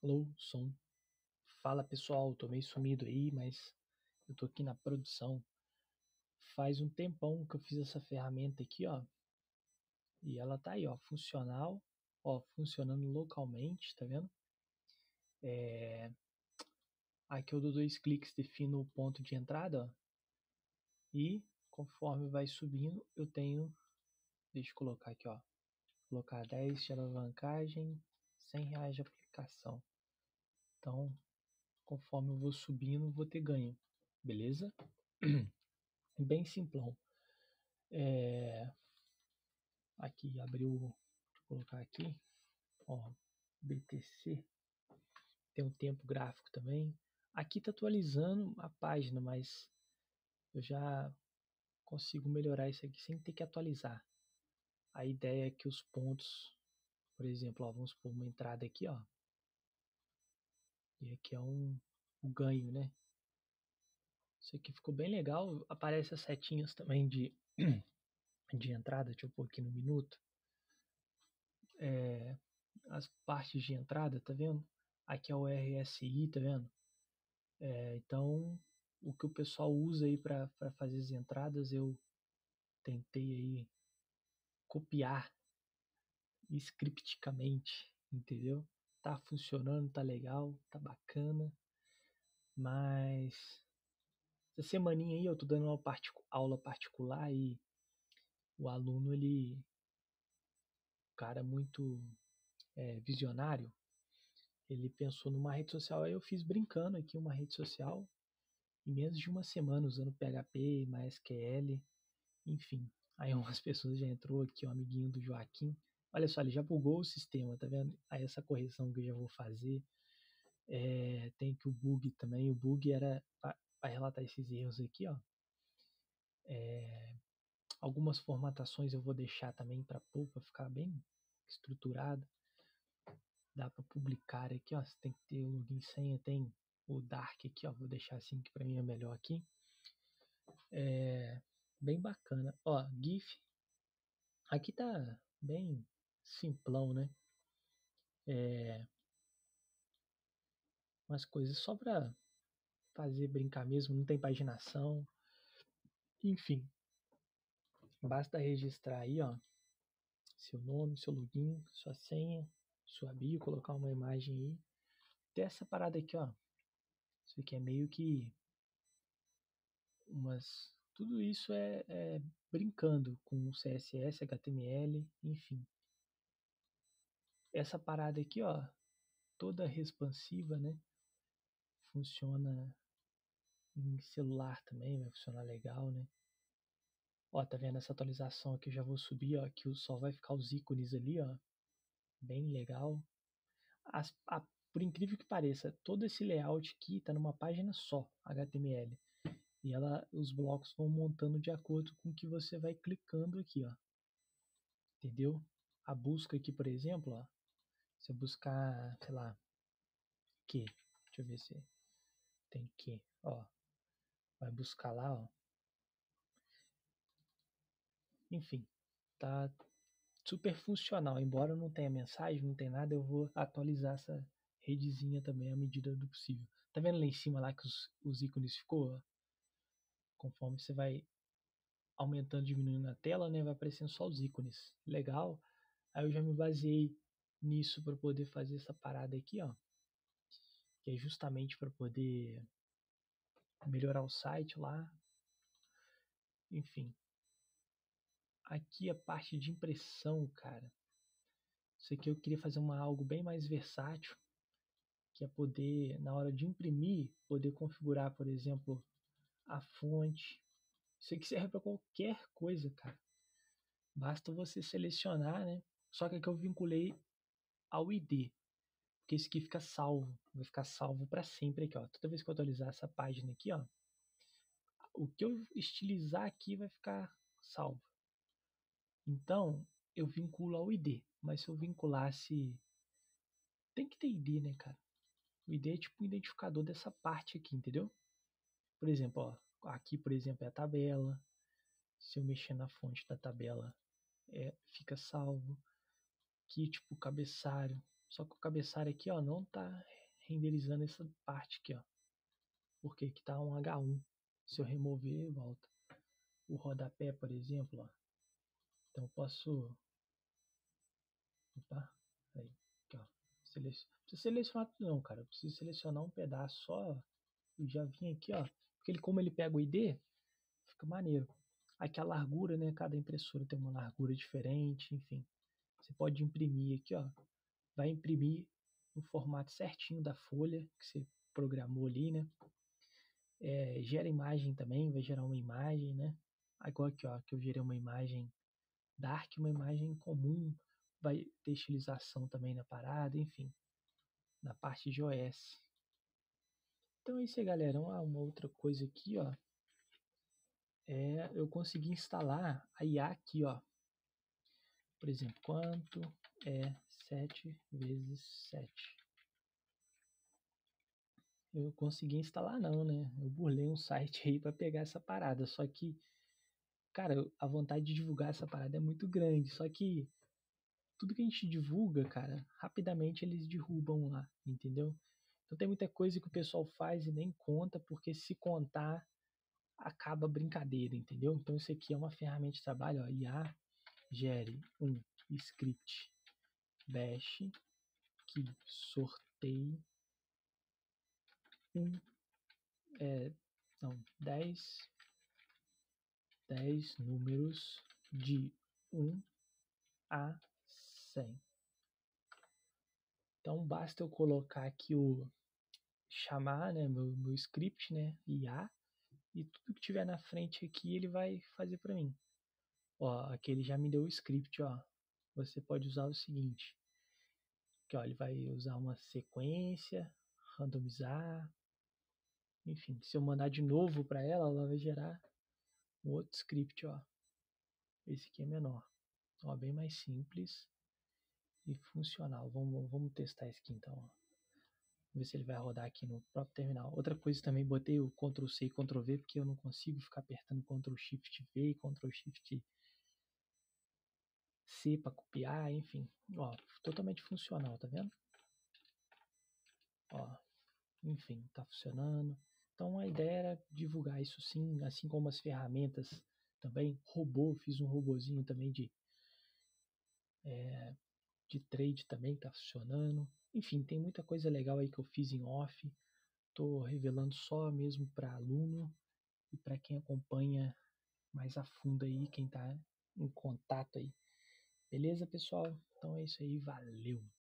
Alô, som. Fala pessoal, tô meio sumido aí, mas eu tô aqui na produção. Faz um tempão que eu fiz essa ferramenta aqui, ó. E ela tá aí, ó, funcional, ó, funcionando localmente, tá vendo? É... Aqui eu dou dois cliques, defino o ponto de entrada, ó. E conforme vai subindo, eu tenho, deixa eu colocar aqui, ó, colocar 10 de alavancagem, 100 reais de aplicação. Então, conforme eu vou subindo, vou ter ganho, beleza? Bem simplão. É... Aqui abriu, eu colocar aqui, ó, BTC. Tem um tempo gráfico também. Aqui tá atualizando a página, mas eu já consigo melhorar isso aqui sem ter que atualizar. A ideia é que os pontos, por exemplo, ó, vamos por uma entrada aqui, ó. E aqui é um, um ganho, né? Isso aqui ficou bem legal. Aparece as setinhas também de, de entrada. Deixa eu pôr aqui no minuto. É, as partes de entrada, tá vendo? Aqui é o RSI, tá vendo? É, então, o que o pessoal usa aí para fazer as entradas, eu tentei aí copiar scripticamente, entendeu? Tá funcionando, tá legal, tá bacana, mas essa semaninha aí eu tô dando uma aula particular e o aluno, ele, cara muito é, visionário, ele pensou numa rede social, aí eu fiz brincando aqui uma rede social, em menos de uma semana usando PHP, MySQL, enfim. Aí umas pessoas já entrou aqui, o um amiguinho do Joaquim. Olha só, ele já bugou o sistema, tá vendo? Aí essa correção que eu já vou fazer. É, tem que o bug também. O bug era para relatar esses erros aqui, ó. É, algumas formatações eu vou deixar também para para ficar bem estruturado. Dá para publicar aqui, ó. Você tem que ter o login senha, tem o dark aqui, ó. Vou deixar assim que para mim é melhor aqui. É, bem bacana. Ó, GIF. Aqui tá bem simplão, né? É, umas coisas só pra fazer brincar mesmo, não tem paginação. Enfim, basta registrar aí, ó, seu nome, seu login, sua senha, sua bio, colocar uma imagem aí. Tem essa parada aqui, ó. Isso aqui é meio que umas tudo isso é, é brincando com CSS, HTML, enfim. Essa parada aqui, ó, toda responsiva, né? Funciona em celular também, vai funcionar legal, né? Ó, tá vendo essa atualização aqui? Já vou subir, ó, que só vai ficar os ícones ali, ó. Bem legal. As, a, por incrível que pareça, todo esse layout aqui tá numa página só, HTML. E ela, os blocos vão montando de acordo com o que você vai clicando aqui, ó. Entendeu? A busca aqui, por exemplo, ó. Se eu buscar, sei lá, que, deixa eu ver se tem que, ó. Vai buscar lá, ó. Enfim, tá super funcional. Embora não tenha mensagem, não tem nada, eu vou atualizar essa redezinha também à medida do possível. Tá vendo lá em cima lá que os, os ícones ficou? Ó? conforme você vai aumentando, diminuindo a tela, né, vai aparecendo só os ícones. Legal. Aí eu já me baseei nisso para poder fazer essa parada aqui, ó. Que é justamente para poder melhorar o site lá. Enfim. Aqui a parte de impressão, cara. Isso aqui eu queria fazer uma algo bem mais versátil, que é poder na hora de imprimir, poder configurar, por exemplo, a fonte. Isso aqui serve para qualquer coisa, cara. Basta você selecionar, né? Só que aqui eu vinculei ao ID, porque isso aqui fica salvo, vai ficar salvo para sempre aqui, ó. Toda vez que eu atualizar essa página aqui, ó, o que eu estilizar aqui vai ficar salvo. Então, eu vinculo ao ID, mas se eu vinculasse tem que ter ID, né, cara? O ID é tipo um identificador dessa parte aqui, entendeu? Por exemplo, ó, aqui, por exemplo, é a tabela. Se eu mexer na fonte da tabela, é, fica salvo. Aqui, tipo, cabeçalho. Só que o cabeçalho aqui, ó, não tá renderizando essa parte aqui, ó. Porque aqui tá um H1. Se eu remover, volta. O rodapé, por exemplo, ó. Então eu posso... Opa, aí, aqui, ó. Selec... Não selecionar tudo não, cara. Eu preciso selecionar um pedaço só e já vim aqui, ó. Porque ele, como ele pega o ID, fica maneiro. Aqui a largura, né? Cada impressora tem uma largura diferente, enfim. Você pode imprimir aqui, ó. Vai imprimir no formato certinho da folha que você programou ali, né? É, gera imagem também, vai gerar uma imagem, né? Agora aqui, ó, que eu gerei uma imagem dark, uma imagem comum, vai ter estilização também na parada, enfim, na parte de OS. Então é isso aí, galera. Uma, uma outra coisa aqui, ó, é eu consegui instalar a IA aqui, ó. Por exemplo, quanto é 7 vezes 7? Eu consegui instalar não, né? Eu burlei um site aí para pegar essa parada, só que cara, a vontade de divulgar essa parada é muito grande, só que tudo que a gente divulga, cara, rapidamente eles derrubam lá, entendeu? Então tem muita coisa que o pessoal faz e nem conta, porque se contar acaba a brincadeira, entendeu? Então isso aqui é uma ferramenta de trabalho, ó, IA gere um script bash que sorteie um é, não, 10 10 números de 1 a 100. Então basta eu colocar aqui o chamar, né, meu, meu script, né, IA, e tudo que tiver na frente aqui ele vai fazer para mim. Ó, aqui ele já me deu o script, ó. Você pode usar o seguinte, que ó, ele vai usar uma sequência, randomizar, enfim, se eu mandar de novo para ela, ela vai gerar um outro script, ó. Esse aqui é menor, ó, bem mais simples e funcional. Vamos, vamos testar esse aqui então, ó. Vamos ver se ele vai rodar aqui no próprio terminal. Outra coisa também, botei o Ctrl C e Ctrl V, porque eu não consigo ficar apertando Ctrl Shift V e Ctrl Shift C para copiar, enfim. Ó, totalmente funcional, tá vendo? Ó, enfim, tá funcionando. Então a ideia era divulgar isso sim, assim como as ferramentas também. Robô, fiz um robozinho também de, é, de trade também, tá funcionando. Enfim, tem muita coisa legal aí que eu fiz em off. Tô revelando só mesmo para aluno e para quem acompanha mais a fundo aí, quem tá em contato aí. Beleza, pessoal? Então é isso aí, valeu!